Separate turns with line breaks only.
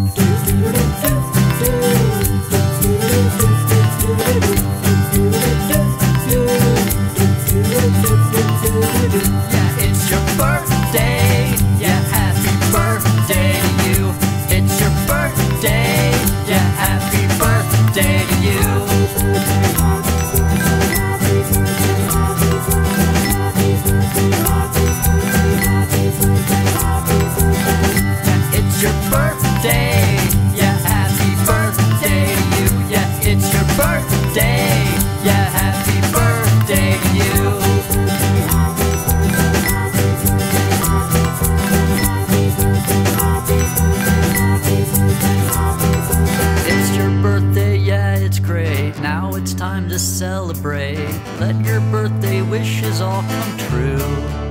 Yeah, it's your birthday. Yeah, happy birthday to you. It's your birthday. Yeah, happy birthday to you. Yeah, happy birthday to you. It's your birthday, yeah, it's great. Now it's time to celebrate. Let your birthday wishes all come true.